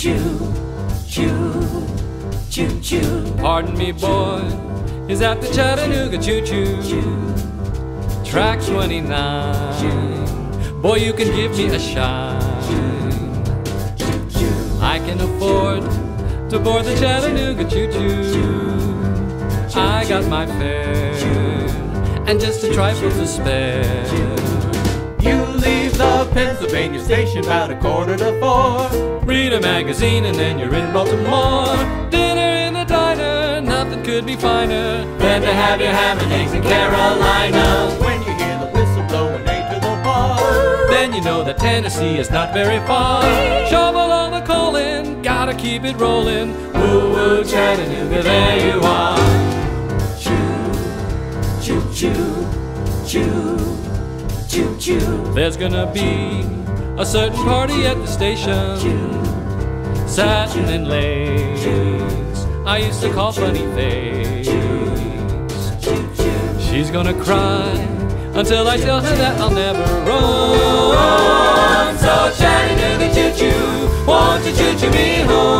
choo, choo, choo choo. Pardon me, boy, is that the Chattanooga choo choo? Track 29. Boy, you can give me a shine. I can afford to board the Chattanooga choo choo. I got my fare and just a trifle to spare. The Pennsylvania station about a quarter to four. Read a magazine and then you're in Baltimore. Dinner in a diner, nothing could be finer than to have your ham and eggs in Carolina. When you hear the whistle blowing eight to the bar. Then you know that Tennessee is not very far. Shovel on the colon, gotta keep it rolling. Woo woo Chattanooga, there you are. Choo choo, choo, choo choo. There's gonna be a certain party at the station. Satin and lace, I used to call funny face. She's gonna cry until I tell her that I'll never roam. So Chattanooga choo choo, won't you choo choo me home?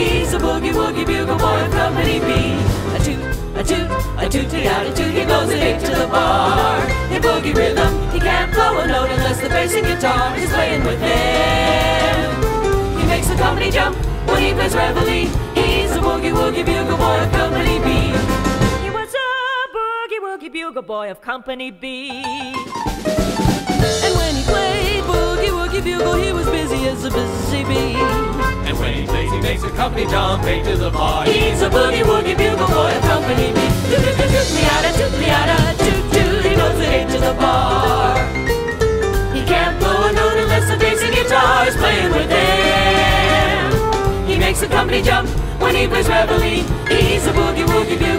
a boogie woogie bugle boy of Company B A toot, a toot, a tooty out a toot He blows it eight to the bar. In boogie rhythm, he can't blow a note Unless the bass and guitar is playing with him. He makes the company jump when he plays reveille. He's a boogie woogie bugle boy of Company B. He was a boogie woogie bugle boy of Company B. and when he played boogie woogie bugle, he was busy as a busy bee. And when he plays, he makes a company jump eight to the bar. He's a boogie woogie bugle boy of company B. Toot toot toot liada, toot liada, toot toot. He goes at eight to the bar. He can't blow a note unless the bass and guitar is playing with him. He makes the company jump when he plays reveille. He's a boogie woogie bugle